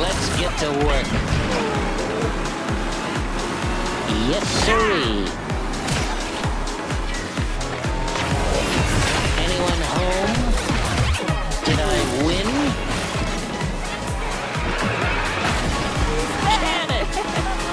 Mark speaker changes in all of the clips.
Speaker 1: Let's get to work. Yes, sirree. Anyone home? Did I win? Damn it!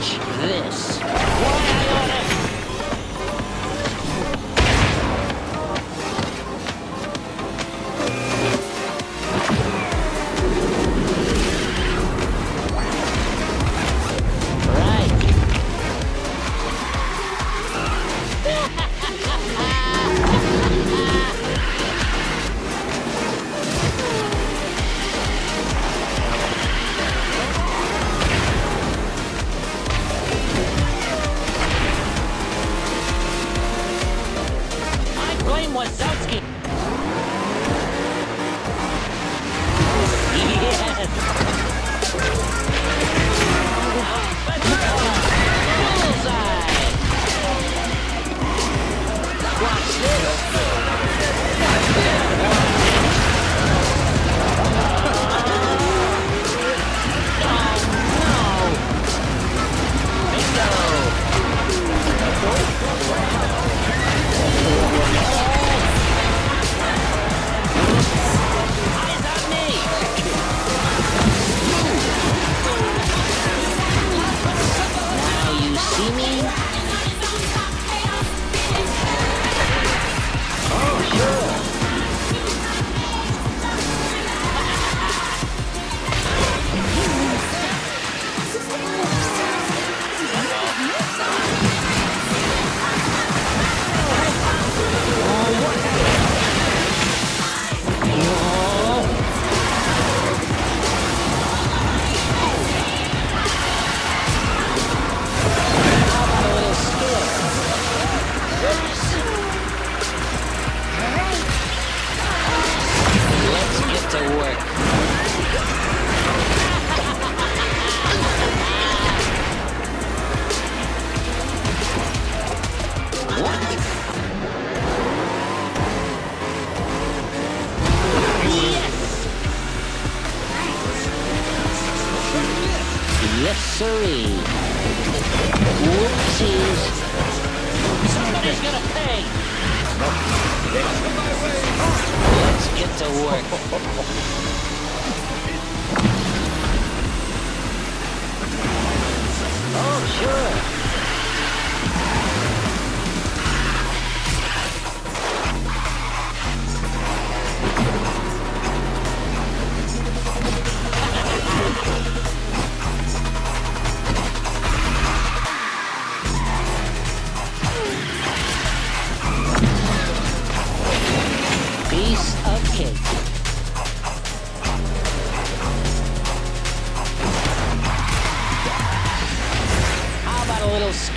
Speaker 1: Watch this.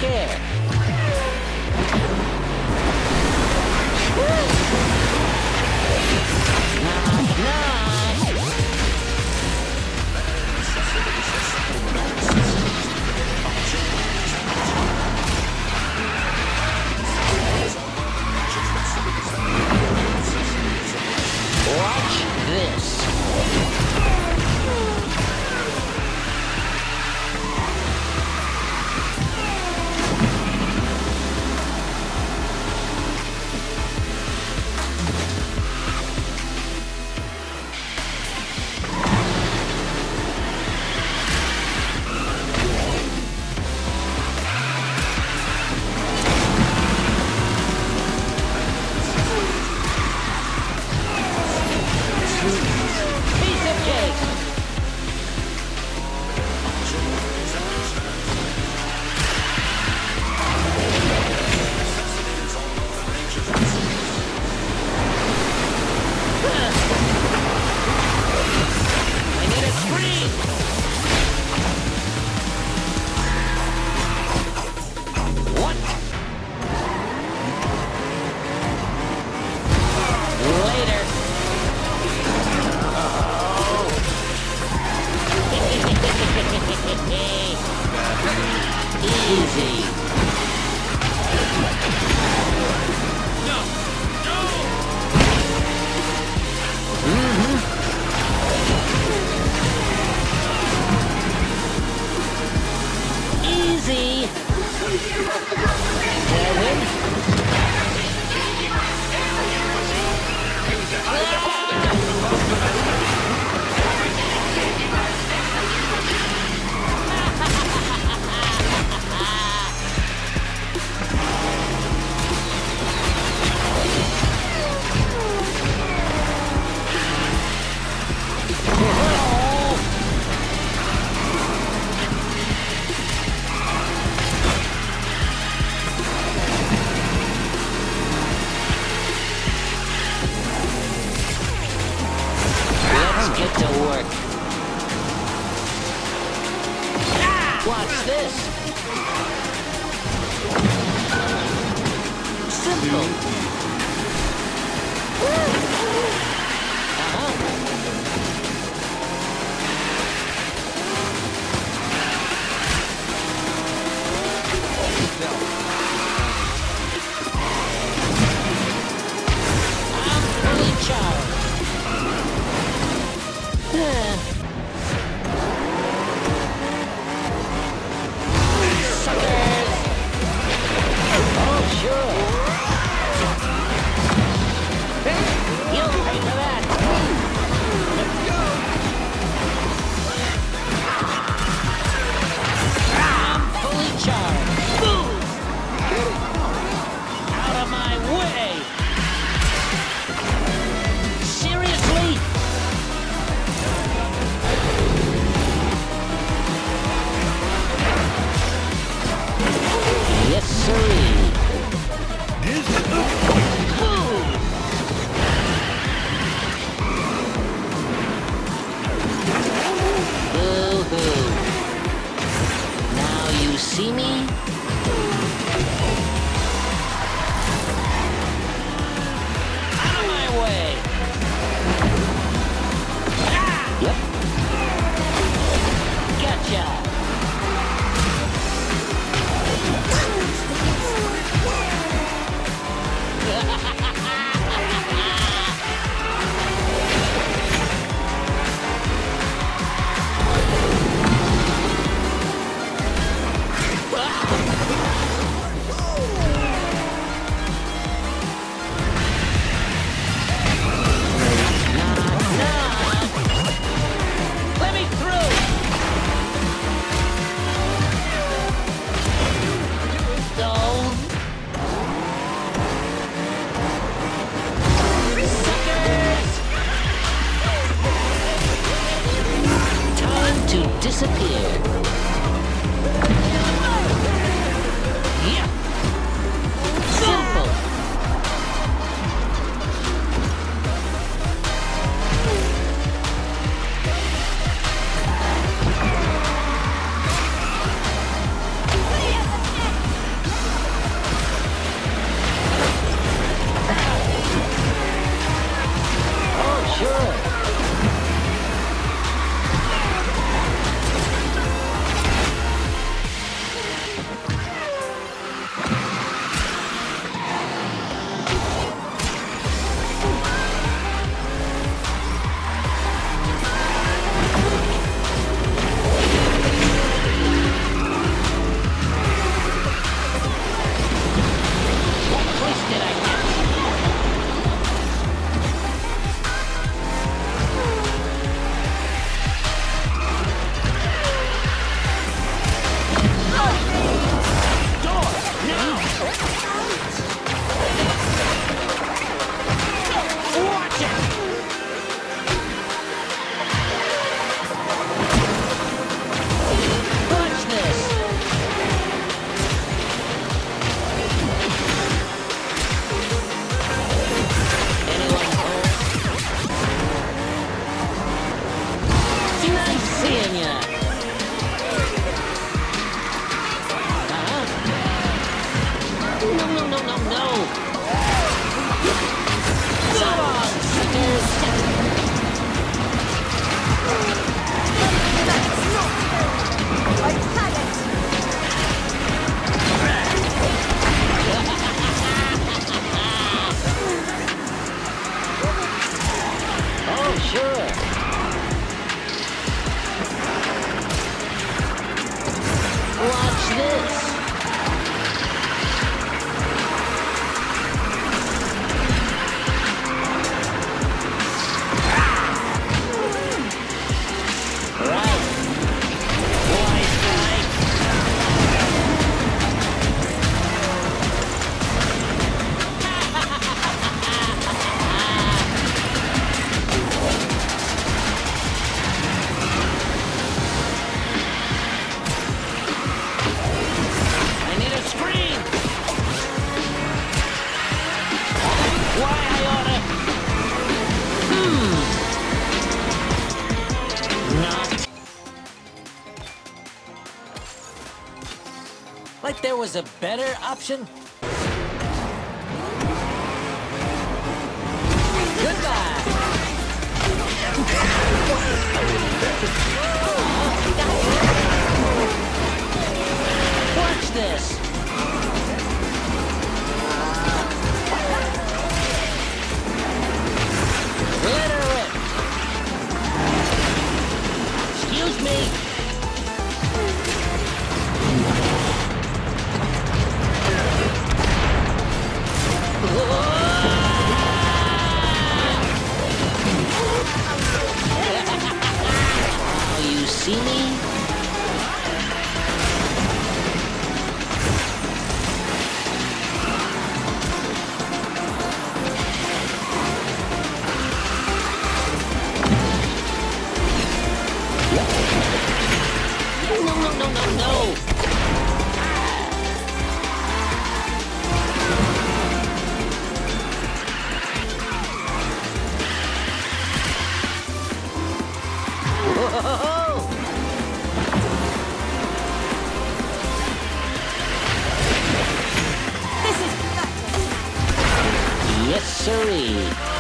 Speaker 1: A
Speaker 2: was a better option? Yes, sirree.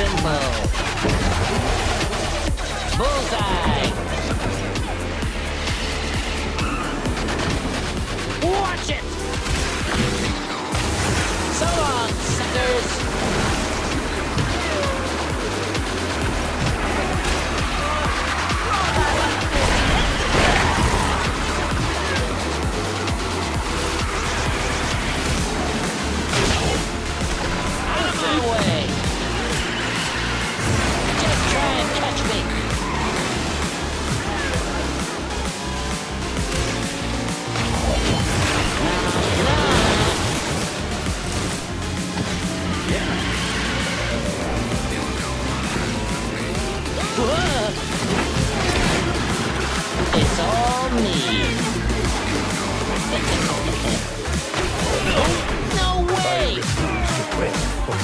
Speaker 2: symbol. Bullseye! Watch it! So long, suckers!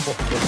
Speaker 2: 不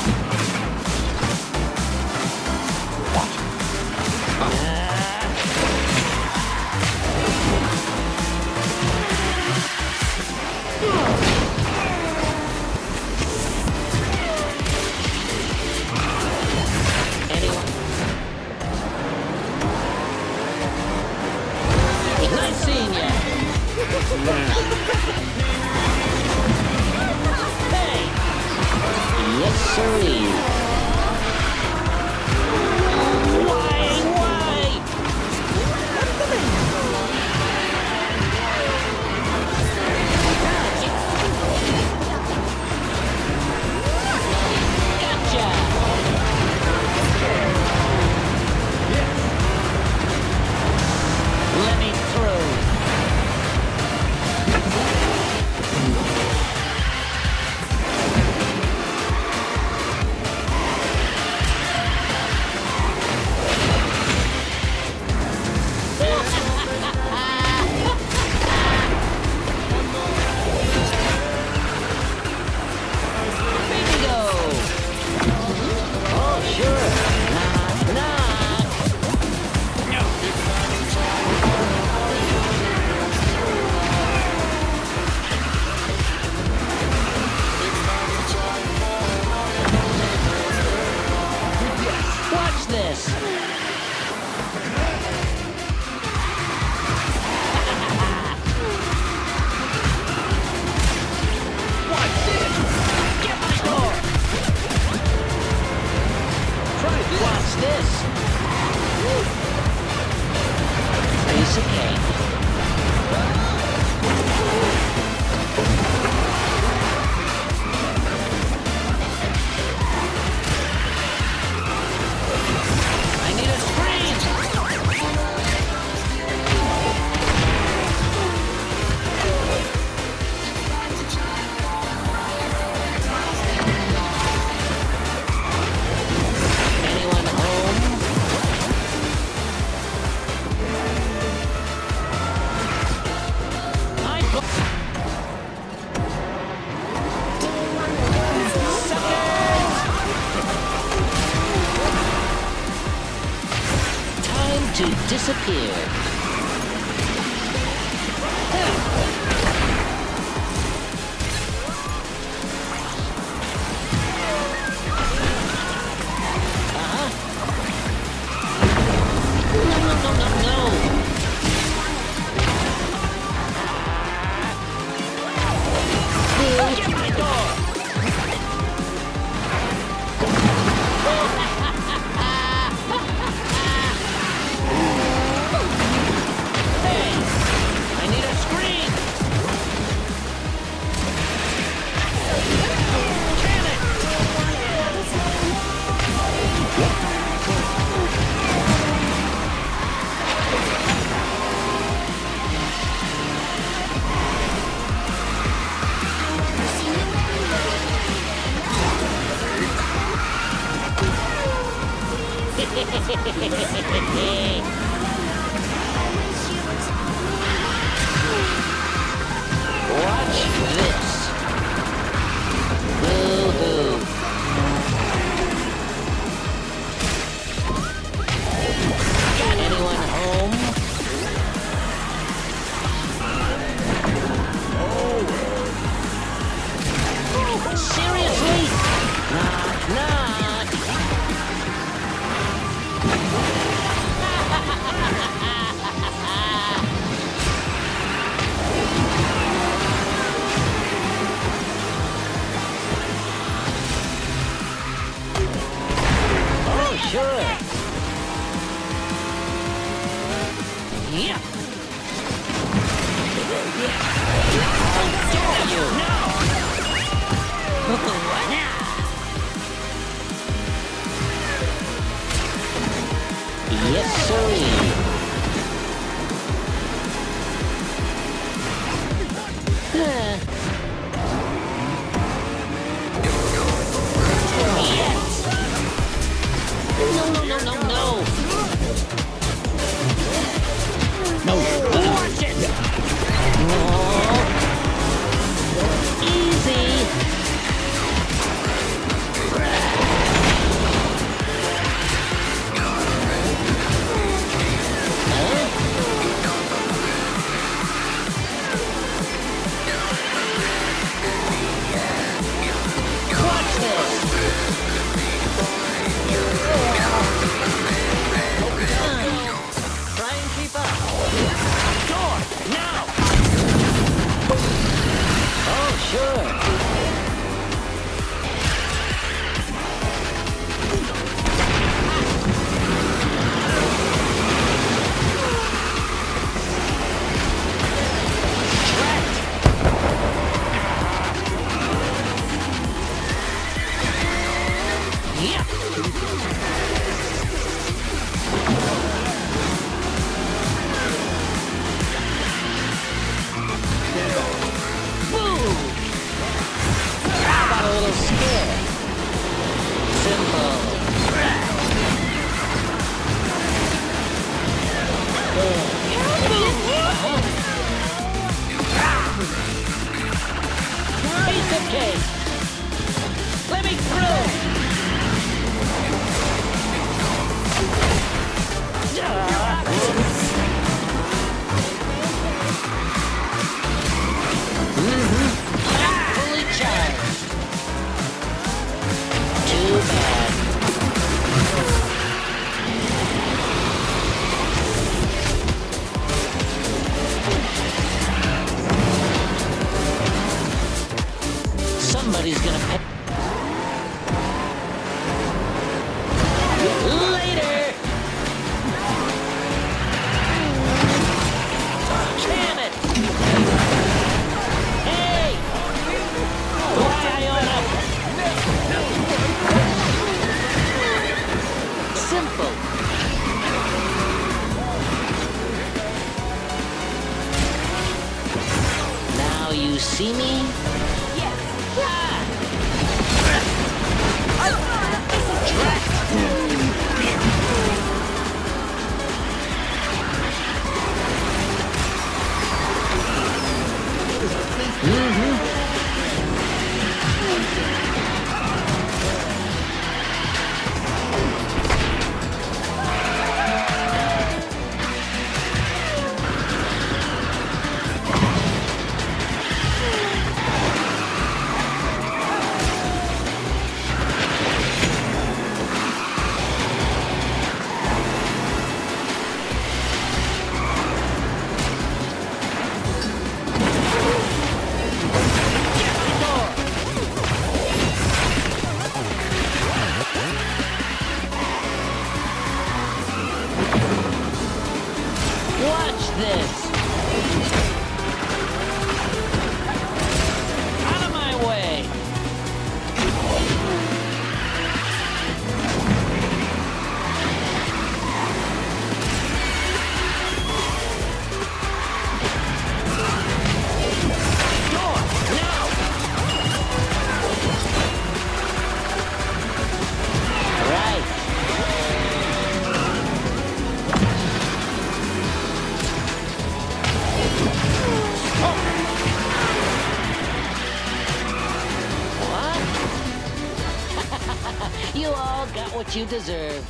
Speaker 2: You deserve.